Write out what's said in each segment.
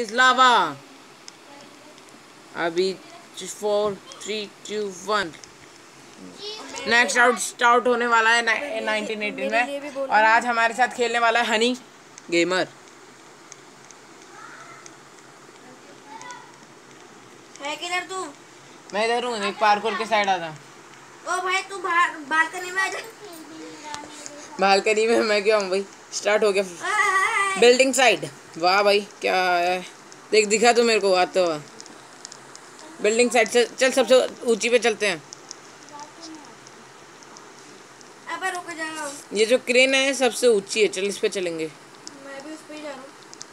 Is lava अभी four three two one next out start होने वाला है नाइनटीन एटीन में। और आज हमारे साथ खेलने वाला है हनी गेमर है किधर तू? मैं इधर हूँ एक पार्कोर के साइड आता ओ भाई तू बालकनी में आ जा। बालकनी में मैं क्या हूँ भाई? स्टार्ट हो गया। Building side. वाह भाई क्या है? देख दिखा तू मेरे को आते हुआ बिल्डिंग साइड से चल सबसे ऊँची पे चलते हैं। अबे रुक जाओ ये जो क्रेन है सबसे ऊँची है। चल इस पे चलेंगे।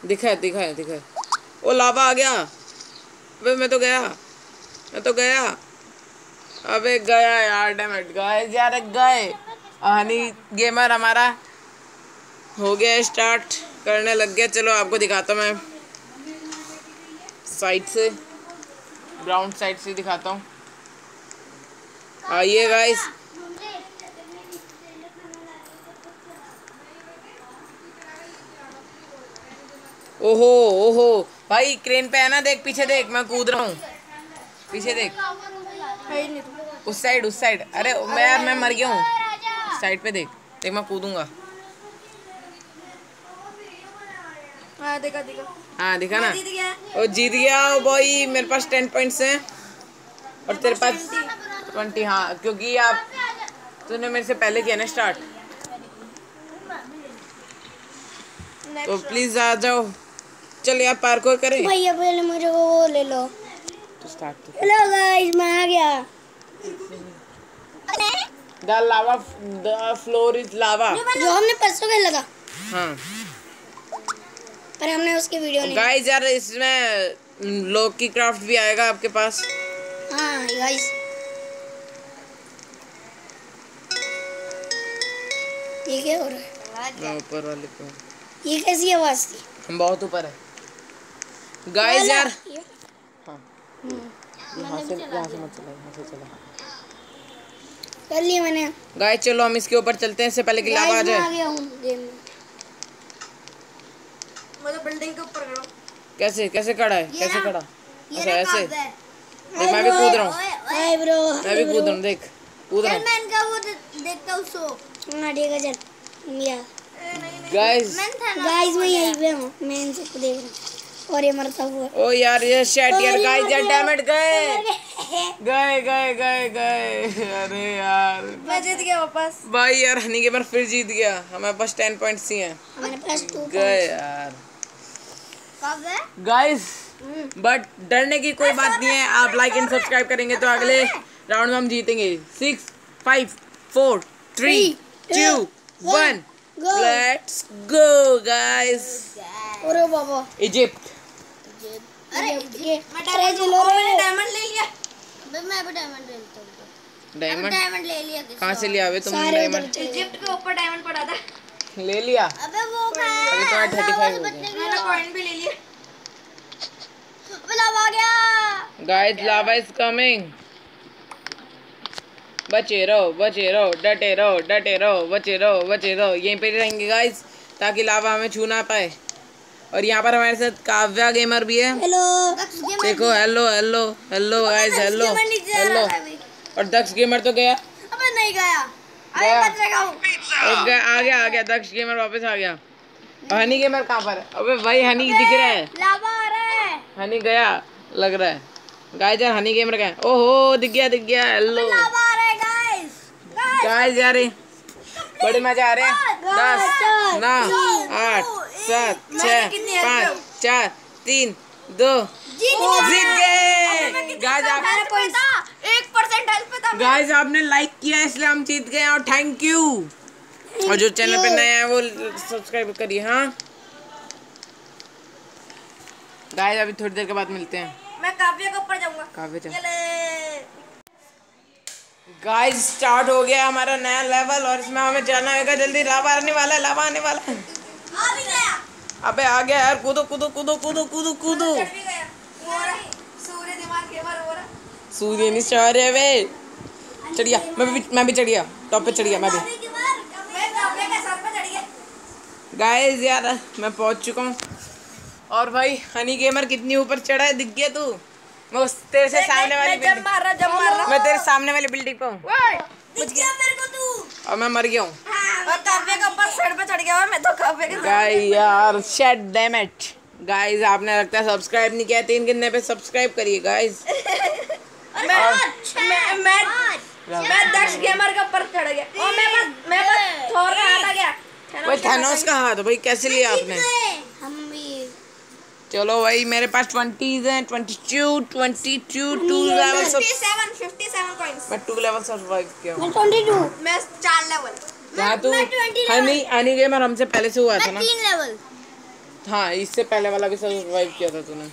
दिखा है दिखा है। दिखा है ओ लावा आ गया। अबे मैं तो गया। मैं तो गया। अबे गया यार डैमेट गए। यार गए। हनी गेमर हमारा। हो गया स्टार्ट। करने लग गया। चलो, आपको दिखाता हूँ मैं। साइड से। ग्राउंड साइड से दिखाता हूँ। आइए गाइस ओहो ओहो। भाई क्रेन पे है ना? देख, पीछे देख, मैं कूद रहा हूँ। पीछे देख। उस साइड उस साइड अरे, मैं यार मैं मर गया हूँ। साइड पे देख। देख, मैं कूदूँगा। हाँ देखा देखा। हाँ दिखा ना। जीत गया। ओ जीत गया बॉय मेरे पास टेन पॉइंट्स हैं। और तेरे पास ट्वेंटी हाँ क्योंकि आप तूने मेरे से पहले किया ना स्टार्ट तो प्लीज़ आ जाओ। चल यार पार्कोर करें। भैया पहले मुझे वो ले लो। तो स्टार्ट हेलो गाइस मैं आ गया। The lava the floor is lava जो हमने परसों खेला था। हाँ। पर हमने उसकी वीडियो नहीं गाइस यार इसमें लोग की क्राफ्ट भी आएगा आपके पास। हाँ गाइस ये क्या हो रहा है? ऊपर वाले पे ये कैसी आवाज़ थी? हम बहुत ऊपर है। गाइस यार। हाँ। यहाँ से यहाँ से मत चला यहाँ से चला। कर लिया मैंने। गाइस चलो हम इसके ऊपर चलते हैं इससे पहले कि लावा आ जाए। गया गेम में मैं तो बिल्डिंग के ऊपर खड़ा कैसे कैसे खड़ा है? कैसे खड़ा? अच्छा ऐसे? देख मैं भी कूद रहा हूँ। मैं भी कूद रहा हूँ देख कूद रहा हूँ मैं इनका वो देखता हूँ सो। हाँ ठीक है चल। मिया गाइस गाइस मैं यहीं पे हूँ। मैं इन सबको देख रहा हूँ। और ये मरता हुआ। ओ यार ये शेट यार गाइस यार गए गए गए गए गए। अरे यार। मैं जीत गया वापस। भाई यार हनी गेमर फिर जीत गया। हमारे पास टेन पॉइंट्स ही हैं। हमारे पास टू गए यार। है गाइस बट डरने की कोई बात नहीं है। आप लाइक एंड सब्सक्राइब करेंगे तो अगले राउंड में हम जीतेंगे। Six five four three two one let's go guys अरे बाबा। इजिप्ट अरे डायमंड ले लिया। मैं भी डायमंड ले लेता हूँ। डायमंड डायमंड ले लिया कहाँ से लिया? अबे तुम डायमंड इजिप्ट के ऊपर डायमंड पड़ा था। ले लिया। अबे वो अभी तुम्हारा थर्टी फाइव हो गया। मैंने कॉइन भी ले लिया अबे लाभ आ गया। गाइस लावा इज़ कमिंग बचे रहो बचे रहो डटे रहो डटे रहो बचे रहो बचे रहो। यहीं पे रहेंगे गाइस ताकि लावा हमें छू ना पाए। और यहाँ पर हमारे साथ काव्या गेमर भी है। हेलो देखो hello hello hello guys hello hello और दक्ष गेमर तो गया। अबे नहीं गया। हूँ आ गया आ गया दक्ष गेमर वापस आ गया। हनी गेमर कहाँ पर है? अबे भाई हनी दिख रहा है। लावा आ रहा है। हनी गया लग रहा है। गाइस यार हनी गेमर का ओहो दिख गया दिख गया हेलो लावा आ रहा है गाइस गाइस यार बड़े मज़ा आ रहे हैं। दस नौ आठ सात छः पाँच चार तीन दो जीत जीत गए। गाइस आप एक परसेंट हेल्प पे था गाइस आपने लाइक किया इसलिए हम जीत गए और थैंक यू और जो चैनल पे नए हैं वो सब्सक्राइब करिए हाँ? गाइस अभी थोड़ी देर के बाद मिलते हैं। मैं काव्य के ऊपर जाऊँगा। काफ़ी चल। गाइस स्टार्ट हो गया हमारा नया लेवल और इसमें हमें जाना होगा जल्दी लावा आने वाला है लावा आने वाला है। आ भी गया। अबे आ गया यार कूदो कूदो कूदो कूदो कूदो कूदो। सूर्य दिमाग के बार हो रहा सूर्य वे। चढ़िया मैं भी मैं भी चढ़िया टॉप पे चढ़िया मैं भी। के बार मैं काव्य के सर पे चढ़ गया गाइस यार मैं पहुँच चुका हूँ। और भाई हनी गेमर कितनी ऊपर चढ़ा है दिख गया तू? मैं उस तेरे से सामने वाली जब बिल्डिंग मार रहा जब मार रहा। मैं तेरे सामने वाली बिल्डिंग पे हूँ। दिख गया मेरे को तू। और मैं मर गया हूँ। और काव्य के ऊपर सर पे चढ़ गया मैं तो काव्य के गाइस यार शेट डैम इट गाइस आपने लगता है सब्सक्राइब नहीं किया तीन गिनने पे सब्सक्राइब करिए गाइस मैं मैं मैं मैं दक्ष गेमर के ऊपर चढ़ गया। और मैं बस मैं बस थोर का हाथ आ गया। भाई थैनोस का हाथ भाई कैसे लिया आपने? हम भी। चलो भाई मेरे पास ट्वेंटीज हैं twenty two twenty two two level 57 57 मैं टू लेवल सर्वाइव किया हूँ। मैं 22 मैं चार लेवल तू मैं 20 हनी हनी गेमर हमसे पहले से हुआ था ना? तीन लेवल हाँ इससे पहले वाला भी सर्वाइव किया था तूने।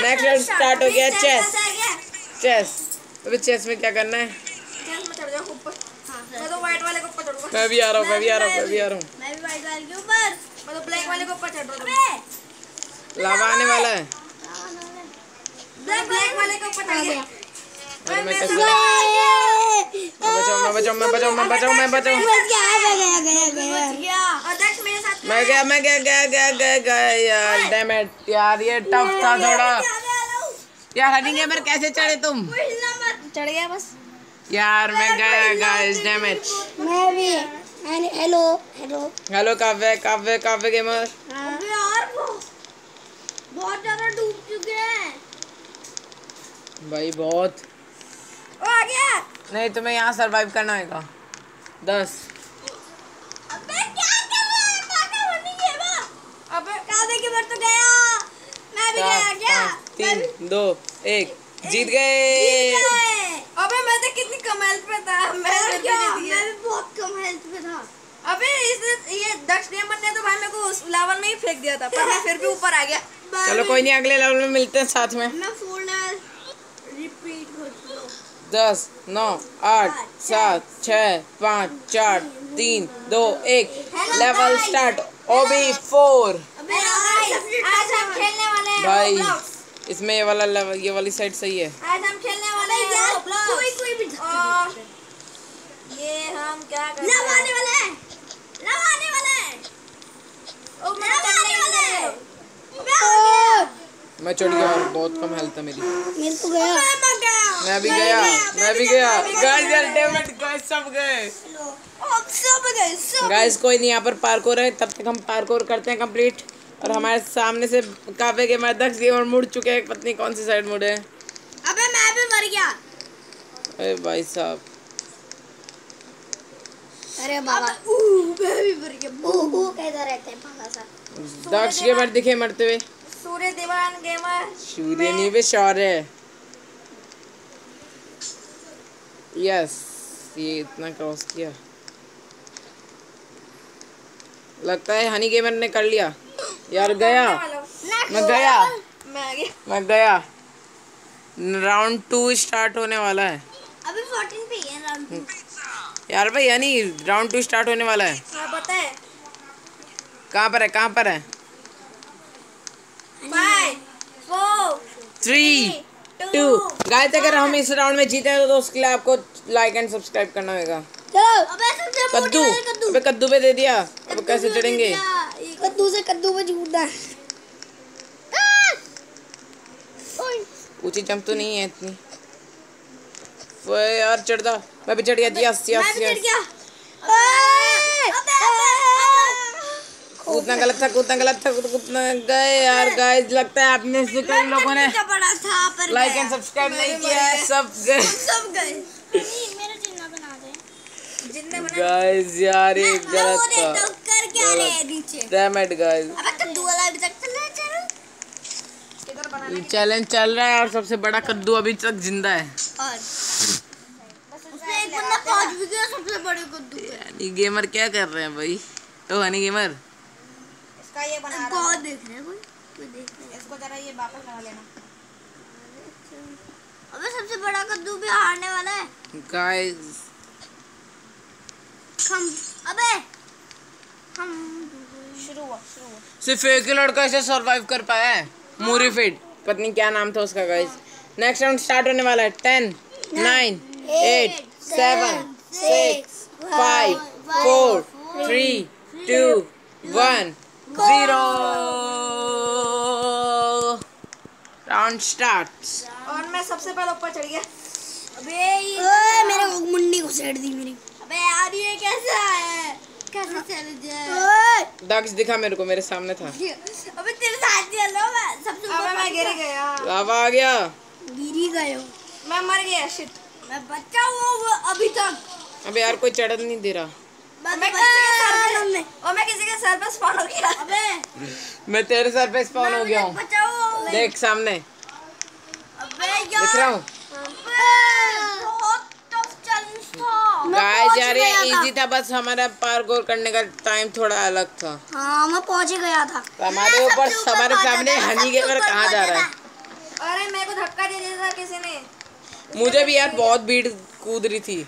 नेक्स्ट राउंड स्टार्ट हो गया चेस चेस अबे चेस में क्या करना है? चेस में चढ़ जाओ ऊपर। मैं तो व्हाइट वाले के ऊपर चढ़ूँगा। मैं भी आ रहा हूँ मैं भी आ रहा हूँ मैं भी आ रहा हूँ। मैं भी व्हाइट वाले के ऊपर। मैं तो ब्लैक वाले के ऊपर चढ़ रहा हूँ। लावा आने वाला है। ब्लैक ब्लैक वाले के ऊपर चढ़ गया। अरे मैं कैसे मैं बचाऊँ मैं बचाऊँ मैं बचाऊँ मैं बचाऊँ मैं बचाऊँ बच गया अध्यक्ष मेरे साथ मैं गया मैं गया गया गया गया गया यार डैम इट यार ये टफ था थोड़ा. यार हनी गेमर कैसे चढ़े तुम? चढ़ गया बस. यार मैं गया गाइस डैम इट मैं भी हेलो हेलो हेलो काव्य काव्य काव्य गेमर यार बहुत ज़्यादा डूब चुके हैं. भाई बहुत. ओ आ गया। नहीं तुम्हें यहाँ सरवाइव करना होगा दस। अबे क्या कर रहा है पागल होने के बा अबे काबे के मर तो गया। मैं भी गया क्या? तीन दो एक। जीत गए। अबे मैं तो कितनी कम हेल्थ पे था। मैं क्या? मैं भी बहुत कम हेल्थ पे था। अबे इस ये दक्ष गेमर ने तो भाई मेरे को उस लावन में ही फेंक दिया था पर मैं फिर भी ऊपर आ गया। चलो कोई नहीं अगले लेवल में मिलते हैं साथ में। मैं फुल लेवल रिपीट हो चुका दस नौ आठ सात छ पाँच चार तीन दो एक लेवल स्टार्ट ओबी फोर। अबे आज हम खेलने वाले हैं भाई इसमें ये वाला लेवल ये वाली साइड सही है। आज हम खेलने वाले हैं। कोई कोई भी ये हम क्या कर रहे हैं? वाले हैं। लवाने वाले हैं। ओ मैं वाले हैं। मैं चढ़ गया और बहुत कम हेल्थ है मेरी। मिल तो गया। मैं भी गया मैं भी गया। गाइस यार इट गाइस सब गए। अब सब गए सब। गाइस कोई नहीं यहाँ पर पार्कोर है तब तक हम पार्कोर करते हैं कंप्लीट और हमारे सामने से काफे के मध्यक्ष जी और मुड़ चुके हैं पत्नी कौन सी साइड मुड़े हैं। अबे मैं भी मर गया। अरे भाई साहब। अरे बाबा। मैं भी मर गया। ऊ ऊ कैसा रहते हैं बाबा सा दक्ष के मर दिखे मरते हुए। सूर्य देवान गेमर सूर्य नहीं वे शौर्य यस ये इतना क्रॉस किया। लगता है हनी गेमर ने कर लिया। यार गया। मैं गया। मैं गया। राउंड टू स्टार्ट होने वाला है। अभी 14 पे ही है राउंड यार भाई यानी राउंड टू स्टार्ट होने वाला है। हाँ पता है। कहाँ पर है? कहाँ पर है? Five four three two guys अगर हम इस राउंड में जीते हैं तो उसके लिए आपको लाइक एंड सब्सक्राइब करना होगा चलो। अबे सबसे कद्दू। अबे कद्दू पे दे दिया। अब कैसे चढ़ेंगे? कद्दू से कद्दू पे जूटना ऊँची जंप तो नहीं है इतनी। वो यार चढ़ मैं भी चढ़ गया। जी अस्सी मैं अस्सी भी चढ़ अस्सी गया अबे अबे कूदना गलत था कूदना गलत था कूदना गए यार गाइस लगता है आपने से कई लोगों ने कितना बड़ा था पर लाइक एंड सब्सक्राइब नहीं किया है सब गए। सब गए। मेरा चिन्ह बना दे। जितने बना गाइस यार ये गलत था। कर क्या रहे नीचे। डैम इट गाइस अबे कद्दू वाला अभी तक चल रहा है चलो इधर बनाना चैलेंज चल रहा है और सबसे बड़ा कद्दू अभी तक ज़िंदा है। और? एक बंदा पहुँच भी गया सबसे बड़े कद्दू गेमर क्या कर रहे हैं भाई? तो हनी गेमर इसका ये बना रहा है। देख रहे हैं कोई कोई देख रहा। इसको जरा ये वापस लगा लेना। अबे सबसे बड़ा कद्दू भी हारने वाला है। गाइस हम अबे हम शुरू हुआ शुरू हुआ। सिर्फ़ एक ही लड़का इसे सरवाइव कर पाया है। मूरी फिट पत्नी क्या नाम था उसका गाइस नेक्स्ट राउंड स्टार्ट होने वाला है। Ten nine eight seven six five four three two one zero round start और मैं सबसे पहले ऊपर चढ़ गया। अबे ये मेरे मुंडी को सेट दी मेरी। अबे यार ये कैसा है? कैसे चल जाए दक्ष दिखा मेरे को मेरे सामने था। अबे तेरे साथ चल रहा मैं सबसे ऊपर मैं गिर गया। लावा आ गया। गिरी गए हो। मैं मर गया शिट मैं बच्चा हूँ अभी तक। अबे यार कोई चढ़ नहीं दे रहा। मैं मैं किसी के सर पे और मैं किसी के सर पे स्पॉन हो गया। मैं तेरे सर पे स्पॉन हो गया हूँ। देख सामने। दिख रहा हूँ। अबे बहुत टफ चैलेंज था। गाइस यार ये इजी था। बस हमारा पार्कोर करने का टाइम थोड़ा अलग था। हाँ मैं पहुँच ही गया था। तो हमारे ऊपर हमारे सामने हनी गेमर कहाँ जा रहा है? अरे मेरे को धक्का दे दिया था किसी ने। मुझे भी यार बहुत भीड़ कूद रही थी।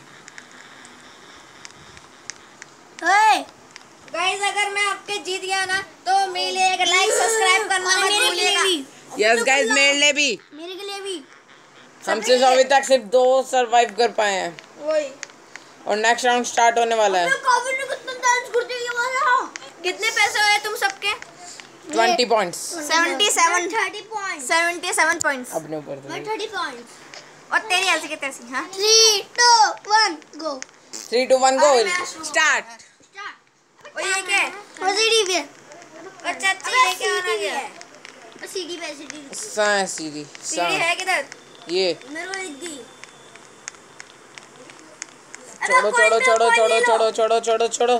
गाइस अगर मैं आपके जीत गया ना तो मेरे लिए एक लाइक सब्सक्राइब करना मत मेरे के लिए भूलिएगा। यस गाइस मेरे लिए भी। मेरे के लिए भी। हमसे अभी तक सिर्फ़ दो सरवाइव कर पाए हैं। वही। और नेक्स्ट राउंड स्टार्ट होने वाला है। काफ़ी ने कितना डांस कर दिया वाला? कितने पैसे हुए तुम सबके? ट्वेंटी पॉइंट्स 77 30 पॉइंट्स 77 पॉइंट्स अपने ऊपर मैं 30 पॉइंट्स और तेरी ऐसी की तैसी हाँ three two one go three two one go start और ये क्या है और सीढ़ी पे अच्छा अच्छा ये क्या? होना गया सीढ़ी पे सीढ़ी। सा सीधी सा सीढ़ी है किधर? ये। मेरे को एक दी। छोड़ो छोड़ो छोड़ो छोड़ो छोड़ो छोड़ो छोड़ो छोड़ो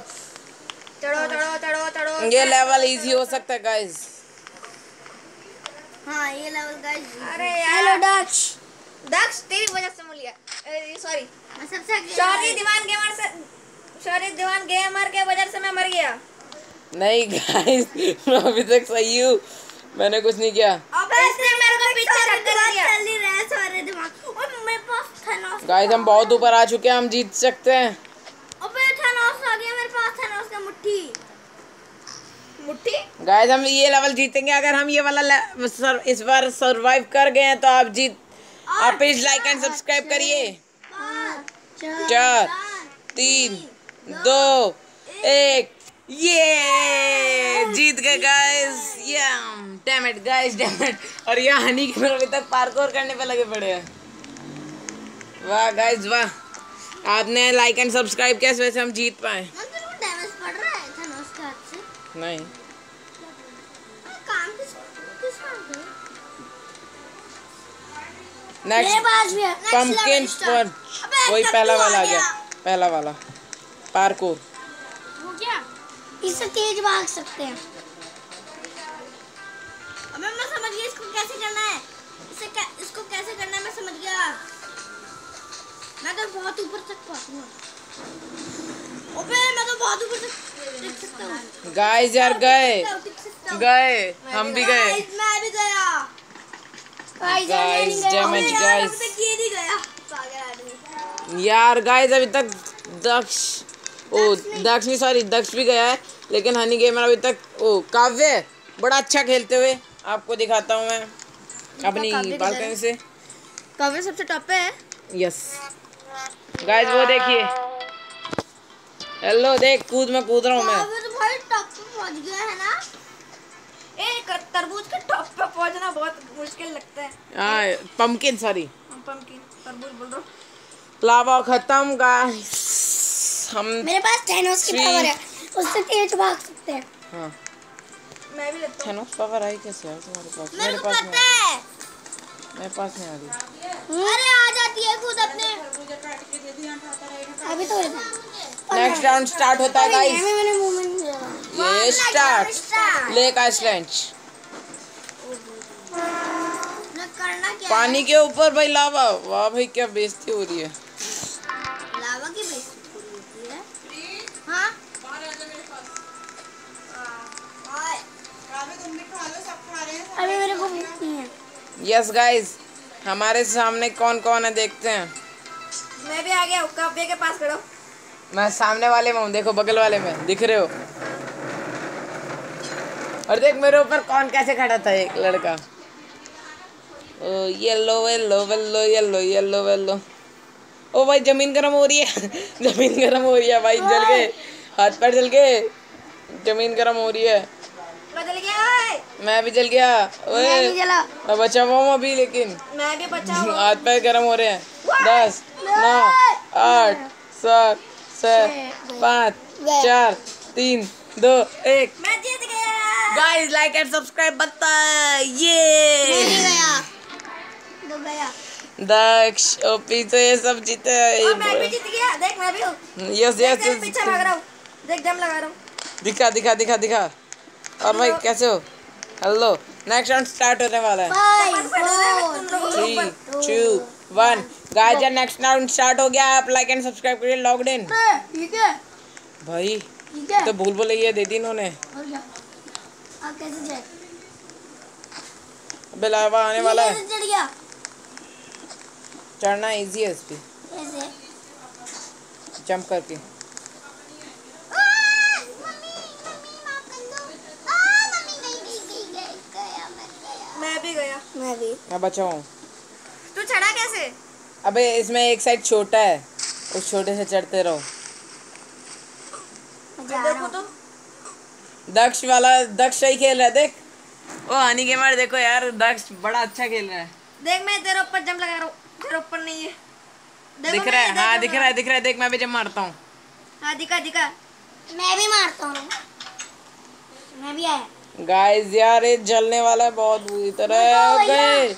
चढ़ो चढ़ो चढ़ो चढ़ो। ये लेवल इजी हो सकता है गाइस हाँ ये लेवल गाइस अरे हेलो यार डच तेरी वजह से मिल गया। सॉरी मैं सबसे शौर्य दीवान गेमर से शौर्य दीवान गेमर के वजह से मैं मर गया। नहीं गाइस मैं अभी तक सही हूँ। मैंने कुछ नहीं किया। अबे इसने मेरे को पीछे धक्का दिया। चल ही सारे दिमाग और मेरे पास थैनोस गाइस हम बहुत ऊपर आ चुके हैं हम जीत सकते हैं। अबे थैनोस आ गया मेरे पास थैनोस का मुट्ठी। मुट्ठी? गाइस हम ये लेवल जीतेंगे। अगर हम ये वाला सर, इस बार सरवाइव कर गए हैं तो आप जीत आप प्लीज़ लाइक एंड सब्सक्राइब करिए। चार तीन दो एक। ये जीत गए गाइस ये damn it guys damn it और ये हनी के अभी तक पार्कोर करने पे लगे पड़े हैं। वाह गाइस वाह. आपने लाइक एंड सब्सक्राइब किया इस वजह से हम जीत पाए। डैमेज पड़ रहा है हाथ से। नहीं। नेक्स्ट पंपकिन वही पहला वाला आ गया। पहला वाला। पार्कोर वो क्या? इससे तेज भाग सकते हैं। अबे मैं समझ गया इसको कैसे करना है। इसे कै, इसको कैसे करना है मैं समझ गया। मैं तो बहुत ऊपर तक पहुंचूँगा। अबे मैं तो बहुत ऊपर तक हूँ। गाइस यार गए। गए। हम भी गए। मैं भी गया। गाइस डैमेज गाइस यार गाइस अभी तक दक्ष ओ दक्ष नहीं सॉरी दक्ष भी गया है लेकिन हनी गेमर अभी तक ओ काव्य बड़ा अच्छा खेलते हुए आपको दिखाता हूँ मैं अपनी बालकनी से। कभी सबसे टॉप पे है? यस गाइस वो देखिए। हेलो देख कूद में कूद रहा हूँ मैं। तो भाई टॉप पे पहुँच गया है ना? ए कर- तरबूज के टॉप पे पहुँचना बहुत मुश्किल लगता है। हाँ पंपकिन सॉरी पंपकिन तरबूज बोल रहा हूँ। लावा खत्म गाइस हम मेरे पास थैनोस की पावर है। उससे तेज भाग सकते हैं। हाँ। मैं भी लेता हूँ। थैनोस पावर आई कैसे यार तुम्हारे पास? मेरे पास पता नहीं है। मेरे पास नहीं आ रही। अरे आ जाती है खुद अपने। अभी तो नेक्स्ट राउंड स्टार्ट होता है गाइस मैंने मूवमेंट ये स्टार्ट लेक आइसलैंड करना क्या पानी के ऊपर भाई लावा वाह भाई क्या बेइज्जती हो रही है। अभी मेरे को भूख नहीं है। यस गाइस हमारे सामने कौन कौन है देखते हैं। मैं भी आ गया काव्य के पास खड़ो मैं सामने वाले में हूँ देखो बगल वाले में दिख रहे हो। और देख मेरे ऊपर कौन कैसे खड़ा था एक लड़का। ओ yellow yellow yellow yellow yellow yellow oh भाई ज़मीन गर्म हो रही है। ज़मीन गर्म हो रही है भाई जल गए। हाथ पैर जल गए। ज़मीन गर्म हो रही है। मैं जल गया मैं भी जल गया। मैं नहीं जला। मैं बचा हुआ हूँ अभी लेकिन। मैं भी बचा हूँ। हाथ पैर गर्म हो रहे हैं। दस नौ आठ सात छः पाँच चार तीन दो एक। मैं जीत गया। गाइस लाइक एंड सब्सक्राइब मैं ये गया। गया। दक्ष ओपी तो ये सब जीते और मैं भी जीत गया। देख मैं भी हूँ। यस यस पीछे भाग रहा हूँ। देख जम लगा रहा हूँ। दिखा दिखा दिखा दिखा। और भाई कैसे हो? हेलो नेक्स्ट राउंड स्टार्ट होने वाला है। Three two one guys next round start हो गया। आप लाइक एंड सब्सक्राइब करिए लॉग्ड इन ठीक है भाई है। तो भूल भुलैया दे दी इन्होंने। और क्या? आप कैसे जाए अबे लावा आने वाला है। कैसे चढ़ गया? चढ़ना इजी है इस पे। जंप करके। मैं भी गया। मैं भी। मैं बचा हूँ। तू चढ़ा कैसे? अबे इसमें एक साइड छोटा है। उस छोटे से चढ़ते रहो। देखो तो। दक्ष वाला दक्ष सही खेल रहा है देख। ओ हनी गेमर देखो यार दक्ष बड़ा अच्छा खेल रहा है। देख मैं तेरे ऊपर जम लगा रहा हूँ। तेरे ऊपर नहीं है। दिख रहा है हाँ दिख रहा है दिख रहा है देख मैं भी जब मारता हूँ। हाँ दिखा दिखा। मैं भी मारता हूँ। मैं भी आया। गाइस यार ये जलने वाला है बहुत बुरी तरह। गए।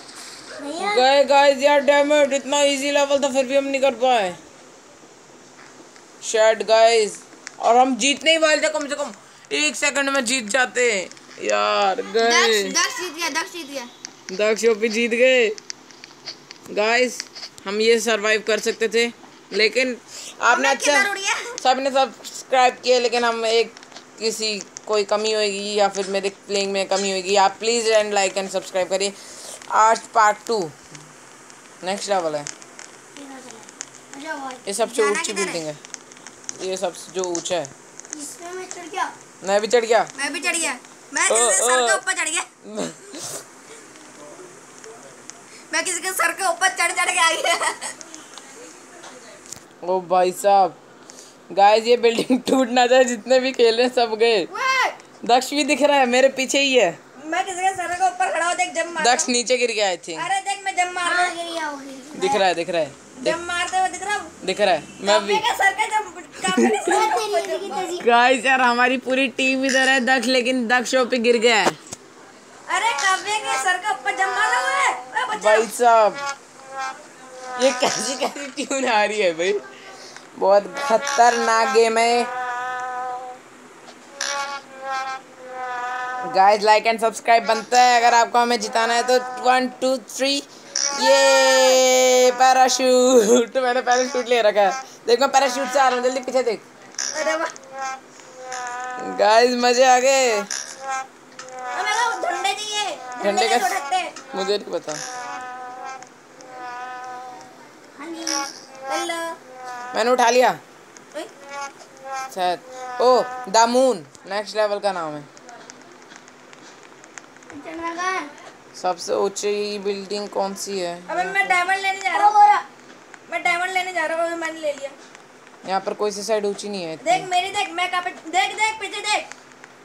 गए गाइस यार डैमेज इतना इजी लेवल था फिर भी हम नहीं कर पाए। शेट गाइस और हम जीतने ही वाले थे कम से कम एक सेकंड में जीत जाते। यार गए दक्ष दक्ष जीत गया दक्ष जीत गया। दक्ष ओपी जीत गए। गाइस हम ये सरवाइव कर सकते थे लेकिन आपने अच्छा सबने सब्सक्राइब किए लेकिन हम एक किसी कोई कमी होगी या फिर मेरे प्लेइंग में कमी होगी आप please and like and subscribe करिए। आज पार्ट टू नेक्स्ट लेवल है। ये सबसे ऊँची बिल्डिंग है? ये सबसे जो ऊँचा है। मैं मैं भी चढ़ गया। मैं भी चढ़ गया। मैं किसी के सर के ऊपर चढ़ गया। मैं किसी के सर के ऊपर चढ़ चढ़ के आ गया ओ भाई साहब। गाइस ये बिल्डिंग टूट ना जाए जितने भी खेल रहे सब गए। दक्ष भी दिख रहा है मेरे पीछे ही है। मैं किसी के सर के ऊपर खड़ा हूँ देख जम मार दक्ष नीचे गिर गया आई थिंक अरे देख मैं जम मार हाँ। दिख रहा है दिख रहा है। जम मारते हुए दिख रहा हूँ। दिख रहा है मैं भी। सर का जम गाइस यार हमारी पूरी टीम इधर है दक्ष लेकिन दक्ष पे गिर गया है। अरे काव्य के सर का ऊपर जम मारा हुआ है भाई साहब ये कैसी कैसी ट्यून आ रही है भाई? बहुत खतरनाक गेम है। गाइस लाइक एंड सब्सक्राइब बनता है। अगर आपको हमें जिताना है तो वन टू थ्री ये पैराशूट मैंने पैराशूट ले रखा है। देख पैराशूट से आ रहा हूँ। जल्दी पीछे देख। गाइस मज़े आ गए। हमें को मुझे नहीं पता। मैंने उठा लिया। शायद oh the moon. Next level का नाम है। सबसे ऊँची बिल्डिंग कौन सी है? अबे मैं डायमंड लेने जा रहा हूँ। मैं डायमंड लेने जा रहा हूँ मैंने ले लिया। यहाँ पर कोई सी साइड ऊँची नहीं है देख मेरी देख मैं कहाँ पे देख देख पीछे देख।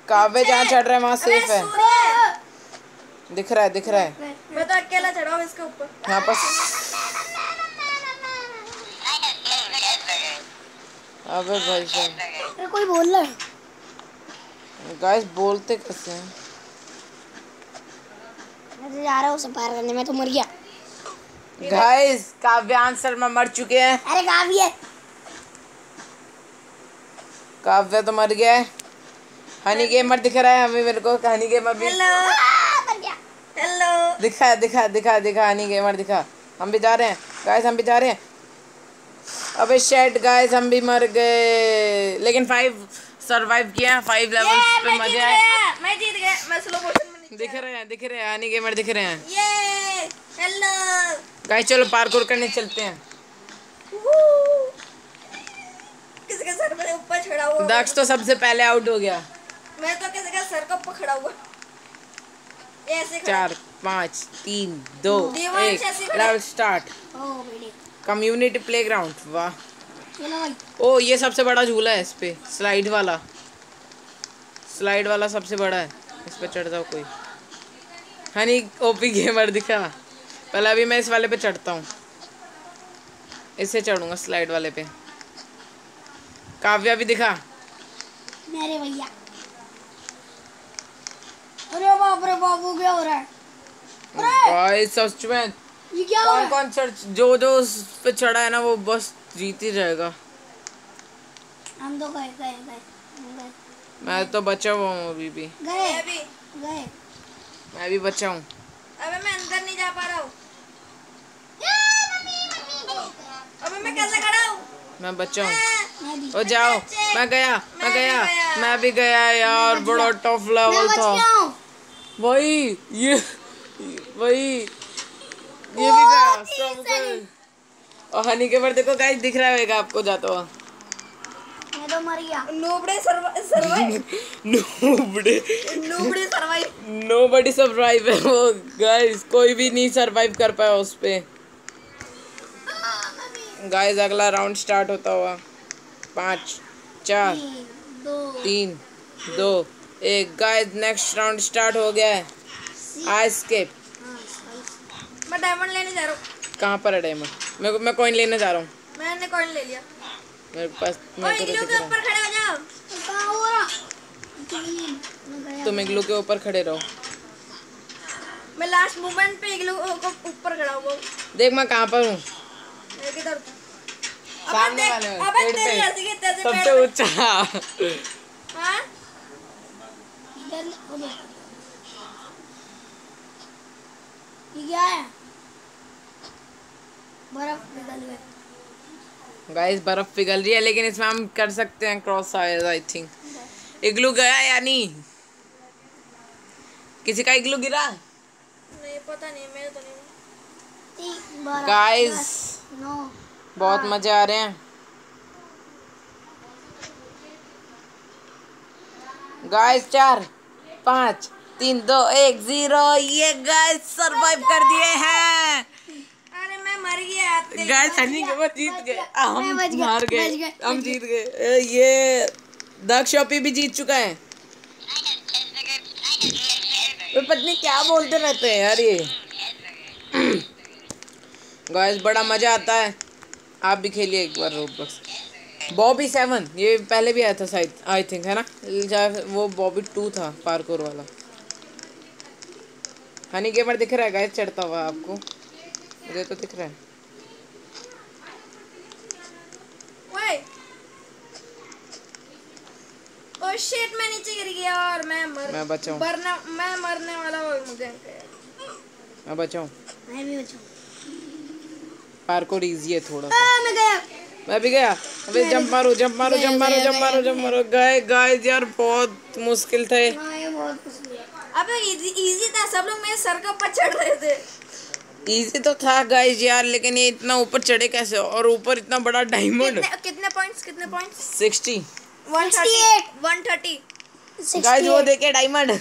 काव्य जहाँ चढ़ रहा है वहाँ सेफ़ है। दिख रहा है दिख रहा है। मैं तो अकेला चढ़ा हूँ इसके ऊपर। यहाँ पर अबे भाई साहब। अरे कोई बोल रहा है? गाइस बोलते कैसे हैं? मैं तो जा रहा हूँ उसे पार करने में तो मर गया। गाइस काव्य आंसर में मर चुके हैं। अरे है काव्य तो मर गया है। हनी गेमर दिख रहा है अभी मेरे को हनी गेमर भी। हेलो। मर गया। हेलो। दिखा दिखा दिखा दिखा हनी गेमर दिखा। हम भी जा रहे हैं। गाइस हम भी जा रहे हैं। अबे शेट गाइस हम भी मर गए। लेकिन फाइव सरवाइव किया फाइव लेवल्स पे मैं मज़े जीत आए गया मैं जीत गया। मैं स्लो मोशन में दिख रहे हैं दिख रहे हैं हनी गेमर दिख रहे हैं। ये हेलो गाइस चलो पार्कोर करने चलते हैं। किसी के सर मेरे ऊपर चढ़ा हुआ दक्ष तो सबसे पहले आउट हो गया। मैं तो किसी के सर के ऊपर खड़ा हुआ ऐसे चार पाँच तीन दो एक लेवल स्टार्ट कम्युनिटी प्लेग्राउंड वाह। ओ ये सबसे बड़ा झूला है इस पे स्लाइड वाला। स्लाइड वाला सबसे बड़ा है इस पे चढ़ जाओ कोई। हनी ओपी गेमर दिखा। पहले अभी मैं इस वाले पे चढ़ता हूँ। इससे चढ़ूँगा स्लाइड वाले पे। काव्या भी दिखा। मेरे भैया। अरे बाप रे बाबू क्या हो रहा है? भाई सच में। ये क्या कौन कौन चढ़ जो जो उस पे चढ़ा है ना वो बस जीत ही जाएगा। हम तो गए गए गए मैं तो बचा हुआ हूँ अभी भी। गए अभी गए। मैं भी बचा हूँ। अबे मैं अंदर नहीं जा पा रहा हूँ। अबे मैं कैसे खड़ा हूँ? मैं बचा हूँ। मैं ओ जाओ। मैं गया मैं गया। मैं भी गया यार बड़ा टफ लेवल था। वही ये वही। ये भी गया सब गए और हनी के पर देखो गाइस दिख रहा होगा आपको जाता हुआ। मैं तो मर नोबड़े सरवाइव सरवाइव सरवाइव है वो गाइस कोई भी नहीं सरवाइव कर पाया उस पे। गाइस अगला राउंड स्टार्ट होता हुआ। पाँच चार तीन दो तीन दो एक। गाइस नेक्स्ट राउंड स्टार्ट हो गया है। आई स्केप हाँ। मैं डायमंड लेने जा रहा हूँ। कहाँ पर है डायमंड मैं मैं कॉइन लेने जा रहा हूँ। मैंने कॉइन ले लिया। मेरे पास मेरे तो इग्लू के ऊपर खड़े हो जाओ। मैं तुम इग्लू के ऊपर खड़े रहो। मैं लास्ट मोमेंट पे इग्लू को ऊपर खड़ा हुआ हूँ। देख मैं कहाँ पर हूँ। मैं सामने वाले में, अबे पेड़ तेरी पे। सबसे ऊँचा। हाँ? इधर उधर ये क्या है? बर्फ़ पिघल गए गाइस बर्फ़ पिघल रही है लेकिन इसमें हम कर सकते हैं crosshairs I think igloo गया या नहीं? किसी का इग्लू गिरा? नहीं पता नहीं मेरे तो नहीं गाइस नौ बहुत मज़े आ रहे हैं। गाइस चार पाँच तीन दो एक ज़ीरो ये गाइस सरवाइव कर दिए हैं। अरे मैं मर गया गाइस हनी के बाद जीत गए। हम हार गए। हम जीत गए। ये दक्ष शॉपी भी जीत चुका है। तो पत्नी क्या बोलते रहते हैं यार ये? गाइस बड़ा मज़ा आता है। आप भी खेलिए एक बार रोबलॉक्स बॉबी सेवन ये पहले भी आया था शायद आई थिंक है ना? वो बॉबी टू था पार्कोर वाला। हनी गेमर दिख रहा है गाइस चढ़ता हुआ आपको। मुझे तो दिख रहा है। ओए ओ शिट मैं नीचे गिर गया और मैं मर मैं बचा हूँ। मरने मैं मरने वाला हूँ मुझे। मैं बचा हूँ। मैं भी बचा पार्कोर इजी है थोड़ा सा। आ, मैं गया। मैं भी गया। अबे जंप मारो जंप मारो जंप मारो जंप मारो जंप मारो। गए गाइस यार बहुत मुश्किल थे। हाँ ये बहुत है अबे इजी इजी था सब लोग मेरे सर के ऊपर चढ़ रहे थे। इजी तो था गाइस यार लेकिन ये इतना ऊपर चढ़े कैसे? और ऊपर इतना बड़ा डायमंड कितने कितने पॉइंट्स कितने पॉइंट्स सिक्सटी 138 130 गाइस वो देखे डायमंड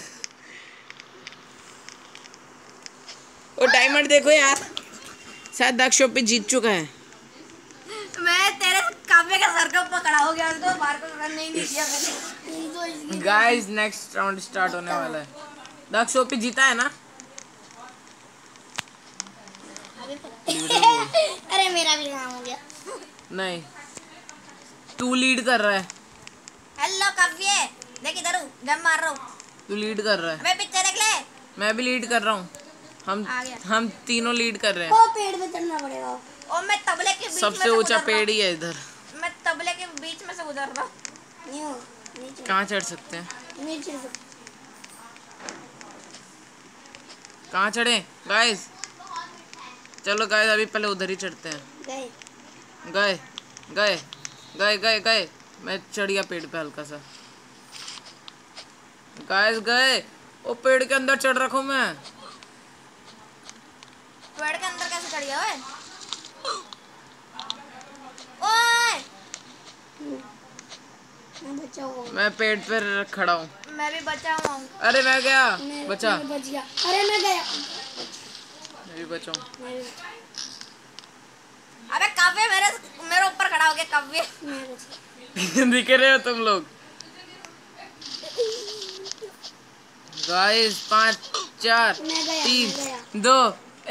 वो डायमंड देखो यार। शायद दक्ष पे जीत चुका है। मैं तेरे काव्य के सर के खड़ा हो गया तो बाहर को रन नहीं दिया मैंने। गाइस नेक्स्ट राउंड स्टार्ट होने वाला है। दक्ष ओपी जीता है ना? अरे मेरा भी नाम हो गया। नहीं। तू लीड कर रहा है। हेलो काव्य देख इधर हूँ जब मार रहा हूँ। तू लीड कर रहा है। मैं पीछे देख ले। मैं भी लीड कर रहा हूँ। हम हम तीनों लीड कर रहे हैं। वो पेड़ पे चढ़ना पड़ेगा। और मैं तबले के बीच में सबसे ऊँचा पेड़ ही है इधर। मैं तबले के बीच में से गुजर रहा हूँ। कहाँ चढ़ सकते हैं? सकते कहाँ चढ़े? गाइस चलो गाइस अभी पहले उधर ही चढ़ते हैं। गए। गए गए गए गए मैं चढ़ गया पेड़ पे हल्का सा। गाइस गए। ओ पेड़ के अंदर चढ़ रखा मैं। पेड़ के अंदर कैसे चढ़ गया ओए? मैं बचा हुआ हूँ। मैं पेड़ पे खड़ा हूँ। मैं भी बचा हुआ अरे मैं गया। मैं बचा। मैं बच गया। अरे मैं गया। भी बचा। अबे काव्य मेरे मेरे ऊपर खड़ा हो गया काव्य। दिख रहे हो तुम लोग? गाइस पाँच चार तीन दो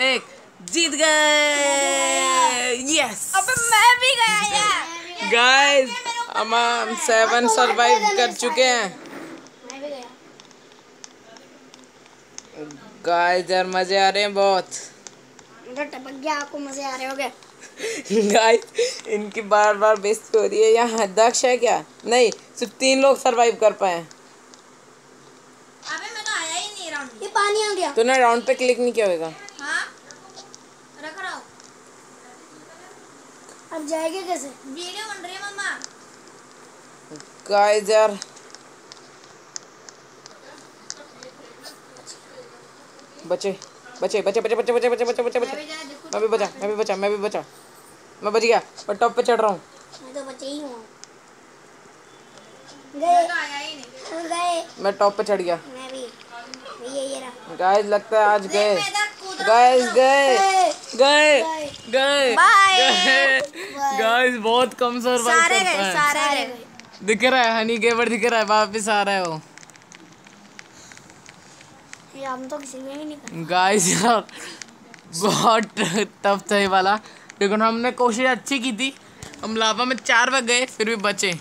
एक जीत गए। यस अबे मैं भी गया यार। गाइस हम सेवन सरवाइव कर चुके हैं। गाइस यार मज़े आ रहे हैं बहुत। मैं टपक गया आपको मज़े आ रहे होगे। गाइस इनकी बार बार बेइज्जती हो रही है। यहाँ दक्ष है क्या? नहीं सिर्फ़ तीन लोग सरवाइव कर पाए अबे मैं तो आया ही नहीं राउंड ये पानी आ गया। तूने राउंड पे क्लिक नहीं किया होगा। हाँ? रख रहा हूँ। अब जाएगा कैसे? वीडियो बन रही है मम्मा। गाइस यार। बचे। बचे बचे बचे बचे बचे बचे बचे बचे बचे। मैं भी बचा मैं भी बचा मैं भी बचा। मैं बच गया और टॉप पे चढ़ रहा हूँ। मैं तो बचे ही हूँ। गए तो आया ही नहीं। हम गए। मैं टॉप पे चढ़ गया। मैं भी भैया ये रहा। गाइस लगता है आज गए। गाइस गए। गए। गए। गए। गाइस बहुत कम सरवाइव सारे करता है। दिख रहा है हनी गेवर दिख रहा है वापस आ रहा है। वो हम तो गाइस यार, बहुत टफ था वाला। लेकिन हमने कोशिश अच्छी की थी। हम लावा में चार बार गए, फिर भी बचे।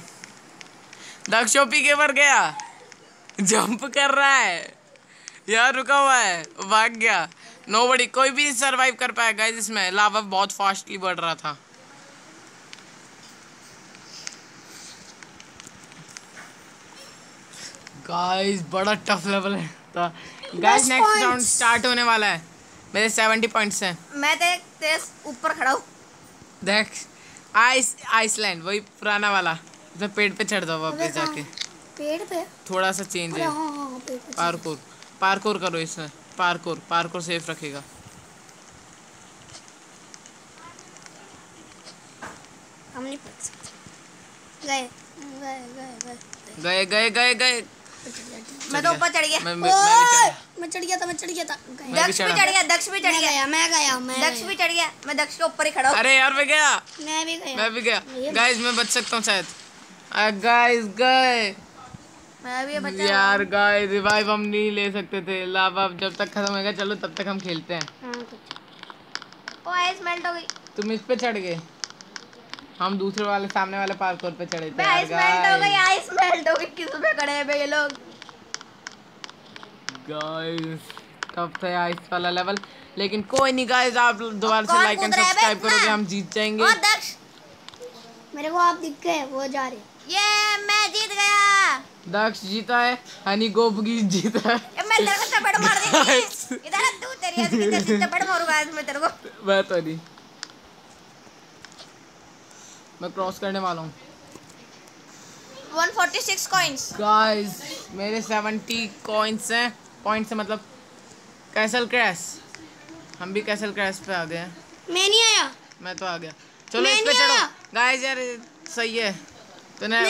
दक्षोपी के पर गया। जंप कर रहा है। यार, रुका हुआ है। भाग गया। नो बड़ी कोई भी सरवाइव कर पाया गाइस इसमें। लावा बहुत फास्टली बढ़ रहा था। गाइस बड़ा टफ लेवल है था। गाइस नेक्स्ट राउंड स्टार्ट होने वाला है। मेरे सेवेंटी पॉइंट्स हैं। मैं देख तेरे ऊपर खड़ा हूँ। देख आइस आइसलैंड वही पुराना वाला। इसमें पेड़ पे चढ़ जाओ वापस हाँ, जाके। पेड़ पे? थोड़ा सा चेंज है। हाँ, हाँ, पार्कोर पार्कोर करो इसमें। पार्कोर पार्कोर सेफ़ रखेगा। गए गए गए। गए गए गए गए। मैं तो ऊपर चढ़ गया। मैं मैं मैं भी चढ़ा गया। था मैं चढ़ गया था। दक्ष भी चढ़ गया दक्ष भी चढ़ गया। गया मैं गया मैं दक्ष भी चढ़ गया। मैं दक्ष के ऊपर ही खड़ा हूँ। अरे यार मैं गया। मैं भी गया। मैं भी गया। गाइस मैं बच सकता हूँ शायद। गाइस गए। मैं भी यार गाइस रिवाइव हम नहीं ले सकते थे। लावा जब तक खत्म होगा चलो तब तक हम खेलते हैं। ओ आइस मेल्ट हो गई। तुम इस पे चढ़ गए। हम दूसरे वाले सामने वाले पार्कोर पे चढ़े थे आइस मेल्ट हो गई गाइस आइस मेल्ट हो गई किस पे खड़े हैं ये लोग? गाइस टफ था आइस वाला लेवल लेकिन कोई नहीं गाइस आप दोबारा से लाइक एंड सब्सक्राइब करोगे हम जीत जाएँगे. ओ दक्ष? मेरे को आप दिख गए वो जा रहे ये मैं जीत गया। दक्ष जीता है हनी गोपगी जीता है. मैं तेरे को चपेट मार देंगी इधर तू तेरी ऐसी तेरी चपेट मारूँगा आज मैं तेरे को। मैं तो नहीं। मैं क्रॉस करने वाला हूँ। 146 कॉइंस गाइस मेरे 70 कॉइन्स हैं। पॉइंट्स है मतलब कैसल क्रैश हम भी कैसल क्रैश पे आ गए हैं। मैं नहीं आया। मैं तो आ गया। चलो इस पे चढ़ो गाइस यार सही है। तूने।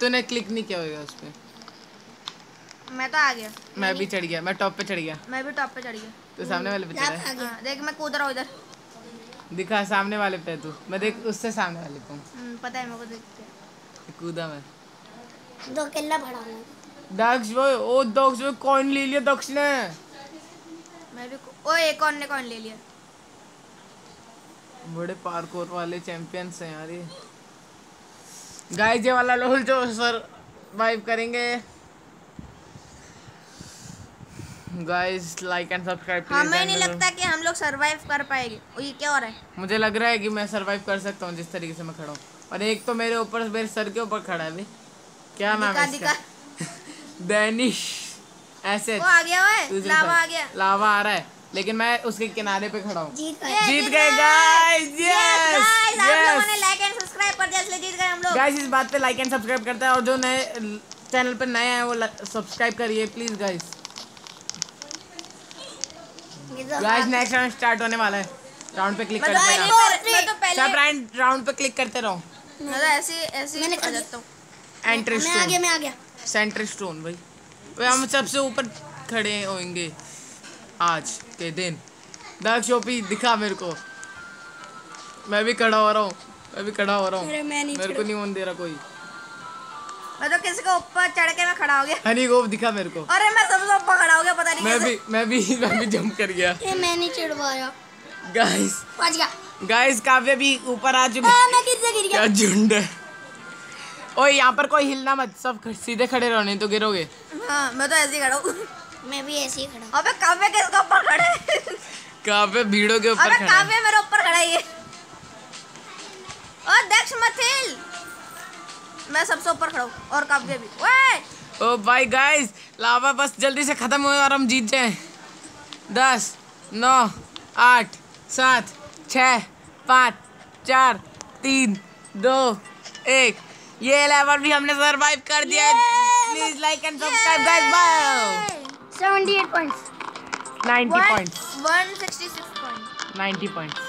तूने क्लिक नहीं किया होगा उस पे। मैं तो आ गया। मैं भी चढ़ गया। मैं टॉप पे चढ़ गया। मैं भी टॉप पे चढ़ गया। तो सामने वाले पे चढ़ा देख मैं कूद रहा हूँ इधर। दिखा सामने वाले पे तू। मैं देख उससे सामने वाले पे हम्म, पता है मेरे को देखते कूदा मैं। दो अकेला भरा हूँ। दक्ष वो ओ दक्ष वो कॉइन ले लिया दक्ष ने। मैं भी ओ एक और ने कौन ले लिया। बड़े पार्कोर वाले चैंपियंस हैं यार ये। गाइस ये वाला लोल जो सर वाइव करेंगे। गाइस लाइक एंड सब्सक्राइब हमें नहीं लगता कि हम लोग सरवाइव कर पाएँगे। ये क्या हो रहा है? मुझे लग रहा है कि मैं सरवाइव कर सकता हूँ जिस तरीके से मैं खड़ा हूँ। और एक तो मेरे ऊपर मेरे सर के ऊपर खड़ा है भाई क्या नाम है इसका? ऐसे वो आ गया हुआ है। लावा आ गया। लावा आ रहा है। लेकिन मैं उसके किनारे पे खड़ा हूँ। जीत गए। गाइस ने यस लाइक एंड सब्सक्राइब कर दिया इसलिए जीत गए हम लोग। गाइस इस बात पे लाइक एंड सब्सक्राइब करता है। और जो नए चैनल पे नए हैं वो सब्सक्राइब करिए please guys guys next round start होने वाला है। राउंड पे क्लिक तो करते रहो। मैं तो पहले सब राउंड राउंड पे क्लिक करते रहो। मैं तो ऐसे ऐसे मैंने कर। जाता हूँ। एंट्री मैं आ गया मैं आ गया। सेंटर स्टोन भाई। भाई हम सबसे ऊपर खड़े होंगे आज के दिन। दक्ष ओपी दिखा मेरे को। मैं भी खड़ा हो रहा हूँ। मैं भी खड़ा हो रहा हूँ। मेरे को नहीं होने दे रहा कोई। मैं तो किसी को ऊपर चढ़ के मैं खड़ा हो गया। हनी को दिखा मेरे को। अरे मैं सबसे ऊपर खड़ा हो गया पता नहीं मैं भी मैं भी मैं भी जंप कर गया। ये मैंने चिड़वाया गाइस बच गया। गाइस काव्य भी ऊपर आ चुके। आ, मैं गिर से गिर गया झुंड है? ओए यहाँ पर कोई हिलना मत। सब सीधे खड़े रहो नहीं तो गिरोगे। हाँ मैं तो ऐसे ही खड़ा हूँ। मैं भी ऐसे ही खड़ा अबे काव्य किसके ऊपर खड़े है? काव्य भीड़ों के ऊपर खड़ा है। काव्य मेरे ऊपर खड़ा है ये। और दक्ष मत हिल मैं सबसे ऊपर खड़ा हूँ और काव्य भी। ओए! ओ भाई गाइस लावा बस जल्दी से खत्म हो और हम जीत जाए। दस नौ आठ सात छ पाँच चार तीन दो एक। ये लेवल भी हमने सरवाइव कर दिया please like and subscribe guys bye seventy eight points 90 points one sixty six point 90 points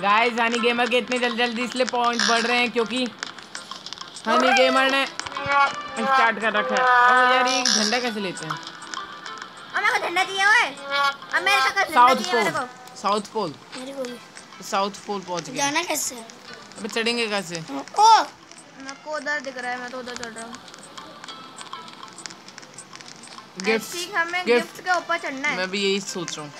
guys Honey gamer के इतने जल्दी जल्दी इसलिए पॉइंट बढ़ रहे हैं क्योंकि हनी गेमर ने स्टार्ट कर रखा है। और यार ये झंडा कैसे लेते हैं? अब मेरे को झंडा चाहिए ओए अब मेरे को। झंडा South Pole South Pole South Pole पहुँच गए जाना कैसे? अबे चढ़ेंगे कैसे? ओ मेरे को उधर दिख रहा है मैं तो उधर चढ़ रहा हूँ। गिफ्ट हमें गिफ्ट के ऊपर चढ़ना है। मैं भी यही सोच रहा हूँ।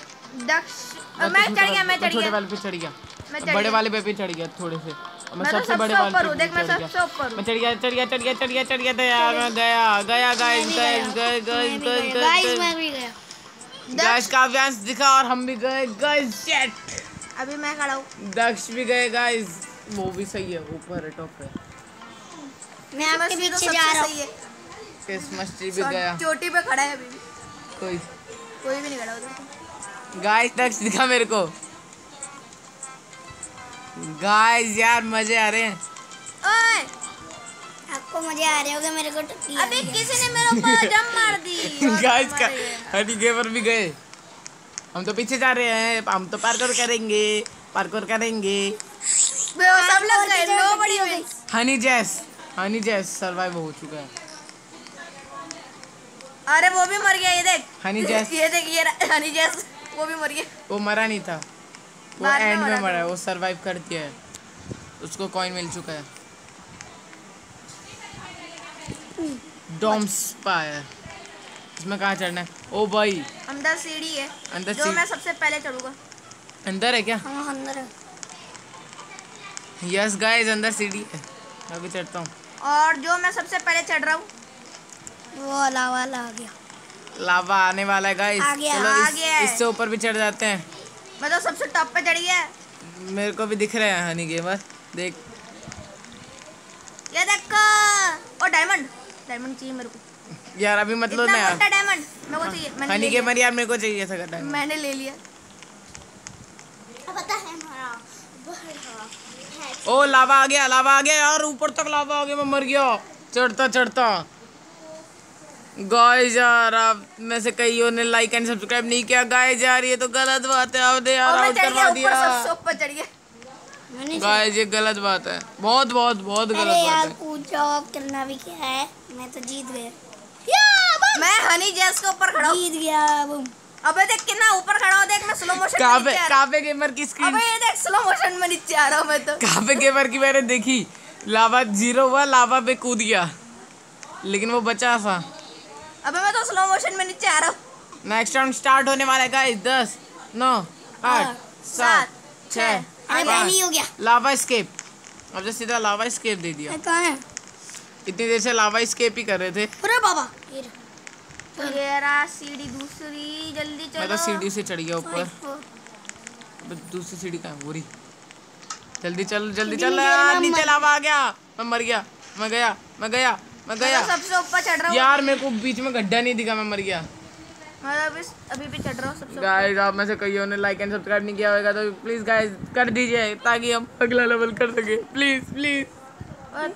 दक्ष तो मैं चढ़ गया मैं वाले- चढ़ छोटे वाले पे चढ़ गया। बड़े वाले पे भी चढ़ गया थोड़े से। मैं तो सबसे बड़े वाले पे देख, मैं चढ़ गया। सबसे ऊपर हूँ। चढ़ गया चढ़ गया चढ़ गया चढ़ गया चढ़ गया गया। मैं गया। गया guys guys guys guys guys guys मैं भी गया। गाइस का व्यांश दिखा और हम भी गए। गाइस शेट अभी मैं खड़ा हूँ। दक्ष भी गए गाइस वो भी सही है ऊपर है टॉप पे मैं आपके बस तो पीछे जा रहा हूँ। है। क्रिसमस ट्री भी गया? चोटी पे खड़ा है अभी कोई। कोई भी नहीं खड़ा उधर गाइस दक्ष दिखा मेरे को। गाइस यार मज़े आ रहे हैं। ओए आपको मज़े आ रहे होंगे मेरे को टक्की अभी किसी ने मेरे ऊपर जम मार दी। और गाइस का हनी गेमर भी गए। हम तो पीछे जा रहे हैं हम तो पार्कोर करेंगे पार्कोर करेंगे। सब लोग गए नो बड़ी हो गई। हनी जैस हनी जैस सरवाइव हो चुका है। अरे वो भी मर गया ये देख। हनी जैस ये देख ये हनी जैस वो भी मर गया वो मरा नहीं था। वो एंड में मरा है वो सरवाइव कर दिया है। उसको कॉइन मिल चुका है। डॉम्स पायर इसमें कहाँ चढ़ना है? ओ भाई। अंदर सीढ़ी है अंदर जो मैं सबसे पहले चढ़ूँगा। अंदर है क्या? हाँ अंदर है। यस गाइस अंदर सीढ़ी है मैं भी चढ़ता हूँ। और जो मैं सबसे पहले चढ़ रहा हूँ वो अलावा आ गया। लावा आने वाला है गाइस चलो आ इस, गया है। इससे ऊपर भी चढ़ जाते हैं. मैं तो सबसे टॉप पे चढ़ गया मेरे को भी दिख रहे हैं हनी गेमर देख. ये देखो. ओ डायमंड डायमंड चाहिए मेरे को. यार अभी मतलब मैं मोटा डायमंड मेरे को चाहिए. मैंने हनी गेमर यार मेरे को चाहिए था टाइम मैंने ले लिया. पता है हमारा ओ लावा आ गया लावा आ गया यार ऊपर तक लावा आ गया मैं मर गया. चढ़ता चढ़ता. गाइस यार आप में से कईयों ने लाइक एंड सब्सक्राइब नहीं किया। गाइस यार ये तो गलत बात है। आपने यार आउट करवा गया ऊपर सबसे दिया ऊपर चढ़ गया। गाइस ये गलत बात है। बहुत बहुत बहुत गलत बात है। पूछ जाओ अब करना भी क्या है? मैं तो जीत गया। मैं हनी जैस के ऊपर खड़ा जीत गया अब अबे देख कितना ऊपर खड़ा हूँ देख मैं स्लो मोशन में काफे काफे गेमर की स्क्रीन अबे ये देख स्लो मोशन में नीचे आ रहा हूँ मैं तो। काफे गेमर की मैंने देखी? लावा ज़ीरो हुआ लावा पे कूद गया। लेकिन वो बचा सा अबे मैं तो स्लो मोशन में नीचे आ रहा हूँ। नेक्स्ट राउंड स्टार्ट होने वाला है गाइस दस नौ आठ सात छः मैं हो गया। लावा स्केप अब जो सीधा लावा स्केप दे दिया। कहाँ है? इतनी देर से लावा स्केप ही कर रहे थे। अरे बाबा ये रहा। सीढ़ी दूसरी। जल्दी मैं चलो। तो सीढ़ी से चढ़ गया ऊपर। दूसरी सीढ़ी कहाँ है? जल्दी चल जल्दी चल में नीचे लावा आ गया। मैं मर गया मैं गया मैं गया। मैं मैं गया। तो सबसे ऊपर चढ़ रहा हूँ। यार मेरे को बीच में गड्ढा नहीं दिखा मैं मर गया। मैं तो अभी भी चढ़ रहा हूँ सबसे गाइस आप में से कईयों ने लाइक एंड सब्सक्राइब नहीं किया होगा तो प्लीज़ गाइस कर दीजिए ताकि हम अगला लेवल कर सके। प्लीज़ प्लीज़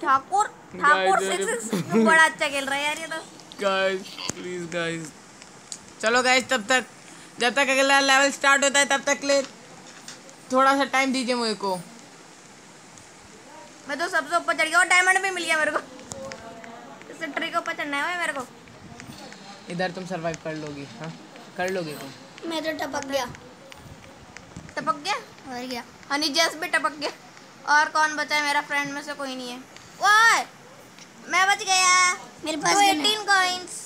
ठाकुर ठाकुर बड़ा अच्छा खेल रहा है यार ये तो। गाइस प्लीज़ गाइस चलो गाइस तब तक जब तक अगला लेवल स्टार्ट होता है तब तक ले थोड़ा सा टाइम दीजिए मुझे को। मैं तो सबसे ऊपर चढ़ गया और डायमंड भी मिल गया मेरे को। इससे ट्री के ऊपर चढ़ना है मेरे को। इधर तुम सरवाइव कर लोगी हाँ? कर लोगे तुम? मैं तो टपक गया। टपक गया? मर गया हनी जैस भी टपक गया। और कौन बचा है मेरा फ्रेंड में से? कोई नहीं है। ओए! मैं बच गया। मेरे पास भी नहीं। 18 कॉइंस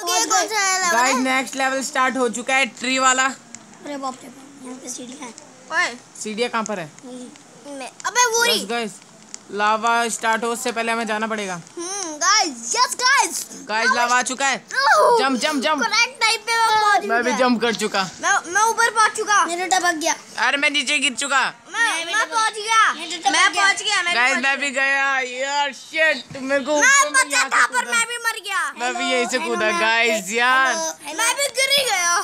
सा गाइस नेक्स्ट लेवल स्टार्ट हो चुका है ट्री वाला। अरे बाप रे बाप यहाँ पे सीढ़ी है। ओए! सीढ़ियाँ कहाँ पर है? अबे वोरी! गाइस लावा स्टार्ट हो उससे पहले हमें जाना पड़ेगा। हम्म guys yes guys guys lava आ चुका है। Jump jump jump correct time पे मैं पहुँच मैं भी जंप कर चुका। मैं मैं ऊपर पहुँच चुका। मेरे टपक गया। अरे मैं नीचे गिर चुका। मैं मैं पहुँच गया। मैं पहुँच गया मैं गाइस मैं भी गया। यार शिट मेरे को मैं बचा था से पर कूदा। मैं भी मर गया। मैं भी यहीं से कूदा। गाइस यार मैं भी गिर ही गया।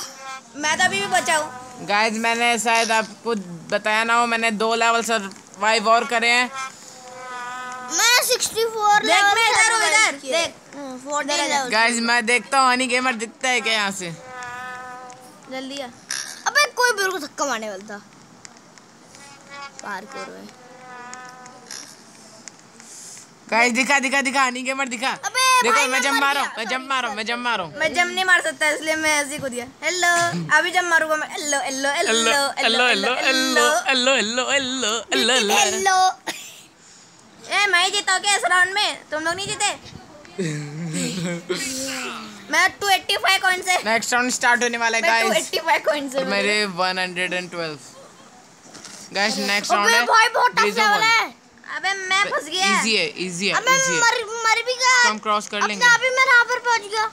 मैं तो अभी भी बचा हूँ। गाइस मैंने शायद आपको बताया ना हो मैंने दो लेवल सर्वाइव और करे हैं। मैं 64 देख, मैं इधर हूँ, इधर। देख। हम्म, 14 गाइस मैं देखता हूँ हनी गेमर दिखता है क्या यहाँ से? जल्दी आ। अबे कोई मेरे को धक्का मारने वाला था। पार करो गाइस दिखा दिखा दिखा हनी गेमर दिखा। अबे देखो मैं मैं जंप मर। मैं जंप मारो मैं जंप मारो मैं जम नहीं मार सकता इसलिए मैं ऐसे ही कूद गया हेलो अभी जम मारूँगा मैं। Hello hello hello hello hello hello hello hello hello hello hello hello ए मैं ही जीता क्या इस राउंड में? तुम लोग नहीं जीते? मैं 285 कॉइन से। नेक्स्ट राउंड स्टार्ट होने वाला है मैं गाइस 285 कॉइन से। मेरे 112 गाइस नेक्स्ट राउंड अबे है. भाई बहुत टफ लेवल है। अबे मैं फंस गया। इजी है इजी है अबे इजी मर मर भी गया। तो हम क्रॉस कर लेंगे. आप ही मैं यहाँ पर पहुँच गया।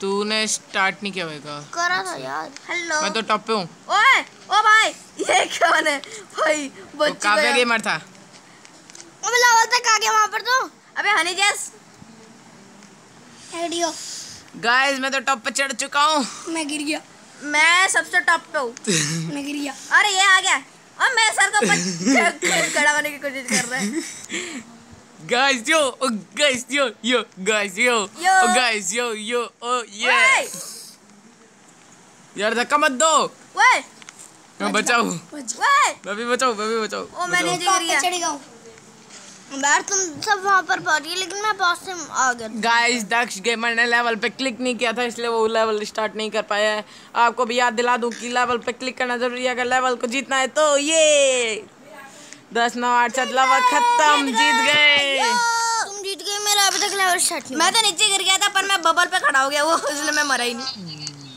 तूने स्टार्ट नहीं किया होगा करा था यार। हेलो मैं तो टॉप पे हूँ. ओए ओ भाई ये कौन है? भाई बच काव्या गया। गेमर था. अबे लेवल तक आ गया वहाँ पर तो अबे हनी जैस। एडियो गाइस मैं तो टॉप पे चढ़ चुका हूँ। मैं गिर गया। मैं सबसे टॉप पे हूँ। मैं गिर गया। अरे ये आ गया। और मैं सर को ऊपर खड़ा होने की कोशिश कर रहा है। Guys yo oh guys yo yo guys yo Yo. oh guys yo yo oh yeah. यार धक्का मत दो। ओए मैं बचाऊ। मैं भी बचाऊ मैं भी बचाऊ। ओ मैंने बचाओ। गिर गया। यार तुम सब वहाँ पर पहुँच गए लेकिन मैं पास से आ गया गाइस दक्ष गेमर ने लेवल पे क्लिक नहीं किया था इसलिए वो लेवल स्टार्ट नहीं कर पाया है। आपको भी याद दिला दूँ कि लेवल पे क्लिक करना ज़रूरी है। अगर लेवल को जीतना है तो ये दस नौ आठ सात लेवल खत्म जीत गए। तुम जीत गए मेरा अभी तक लेवल स्टार्ट नहीं मैं तो नीचे गिर गया था पर मैं बबल पे खड़ा हो गया वो इसलिए मैं मरा ही नहीं।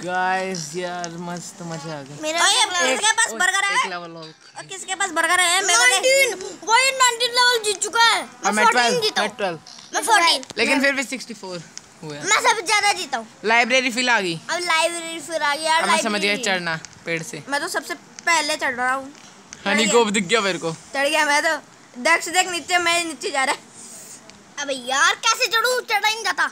गाइस यार मस्त मज़ा आ गया। मेरा ओए किसके पास बर्गर है? लेवल और किसके पास बर्गर है? मेरे को दे 19 वही 19 लेवल जीत चुका है। मैं मैं 14 ट्वेल्व जीता मैं हूँ। ट्वेल्व मैं 14 लेकिन फिर भी सिक्सटी फोर हुआ। मैं सबसे ज़्यादा जीता हूँ। लाइब्रेरी फील आ गई। अब लाइब्रेरी फिर आ गया यार अब मैं समझ गया चढ़ना पेड़ से। मैं तो सबसे पहले चढ़ रहा हूँ। हनी गोब दिख गया मेरे को। चढ़ गया मैं तो देख देख नीचे मैं नीचे जा रहा है। अबे यार कैसे चढ़ूं? चढ़ा ही नहीं जाता।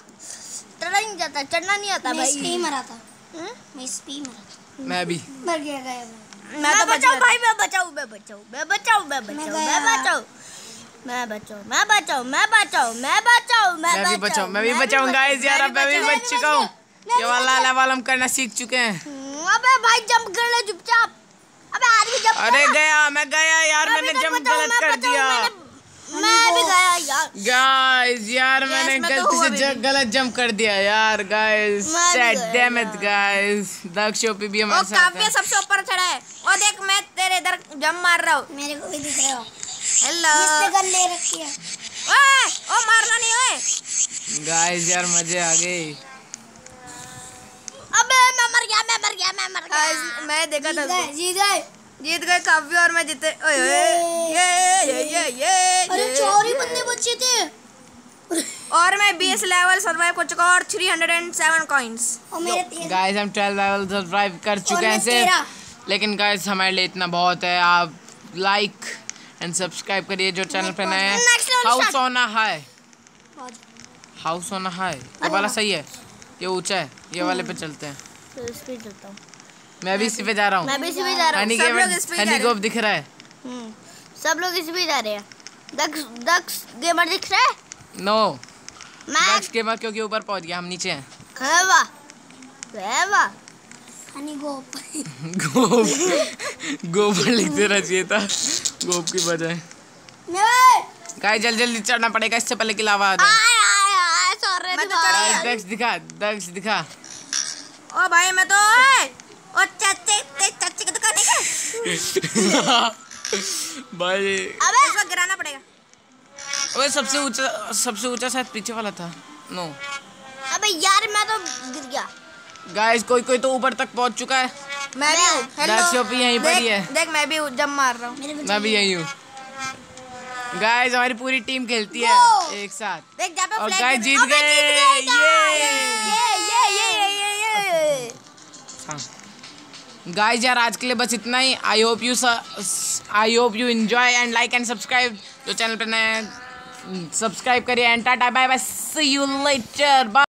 चढ़ा ही नहीं जाता चढ़ना नहीं आता मैं ही मरा था? मैं इस पे ही मरा था मैं भी। मर गया गया मैं मैं तो बच बचाऊं। भाई मैं बचाऊं मैं बचाऊं मैं बचाऊं मैं बचाऊं मैं। बचाऊं। मैं बचाऊं मैं बचाऊं मैं बचाऊं मैं बचाऊं मैं मैं भी बचाऊं मैं भी बचाऊं गाइस यार अब मैं भी बच चुका हूँ। ये वाला लेवल हम करना सीख चुके हैं। हम्म, अबे भाई जंप कर ले चुपचाप। अबे आदमी जंप अरे गया मैं गया यार मैंने जंप गलत कर दिया। मैं भी गया यार। गाइस यार मैंने तो गलती से गलत जंप कर दिया यार guys sad damn it guys Daksh OP भी हमारे साथ काव्य है। सबसे ऊपर चढ़ा है। और देख मैं तेरे इधर जम मार रहा हूँ। मेरे को भी दिख रहा है। हेलो गन ले रखी है। ओए ओ मारना नहीं ओए। गाइस यार मज़े आ गए। अबे मैं मर गया मैं मर गया मैं मर गया। मैं देखा था। जीत गए। जीत गए काव्य और मैं जीते ओए ओए ये ये ये ये अरे चार ही बंदे बचे थे। और मैं 20 लेवल सर्वाइव कर चुका और 307 कॉइंस और मेरे गाइस हम 12 लेवल सर्वाइव कर चुके हैं सिर्फ़। लेकिन गाइस हमारे लिए इतना बहुत है। आप लाइक एंड सब्सक्राइब करिए जो चैनल पे नए हैं। House. On high house on high ये वाला सही है। ये ऊँचा है। ये वाले पे चलते हैं। तो इस पे चलता हूँ। मैं भी इसी पे जा रहा हूँ। मैं भी इसी पे जा रहा हूँ। हनी सब लोग इस पे जा रहे हैं। गोप दिख रहा है। हम्म, सब लोग इसी पे जा रहे हैं। दक्ष दक्ष गेमर दिख रहा है? नो मैं दक्ष के बाद क्योंकि ऊपर पहुँच गया हम नीचे हैं। है वाह। है वाह। हनी गोप गोप गोबर लिख देना चाहिए था। गोप की बजाय। गाइस जल्दी जल्दी चढ़ना पड़ेगा इससे पहले कि लावा आ जाए गया। दक्ष दिखा दक्ष दिखा। ओ भाई मैं तो ओ चाचे ते चाचे की दुकान है भाई। अबे इसको गिराना पड़ेगा। ओए सबसे ऊँचा सबसे ऊँचा शायद पीछे वाला था। नो अबे यार मैं तो गिर गया। गाइस कोई कोई तो ऊपर तक पहुँच चुका है। मैं भी हूँ। दर्शक भी यहीं पर ही देख है। देख मैं भी जब मार रहा हूँ। मैं भी यही हूँ। गाइस हमारी पूरी टीम खेलती है। एक साथ। देख जहाँ पे और गाइस जीत अबे गए। ये ये ये ये ये ये हाँ। गाइस यार आज के लिए बस इतना ही. I hope you I hope you enjoy and like and subscribe जो चैनल पर नए सब्सक्राइब करिए and tata bye bye see you later bye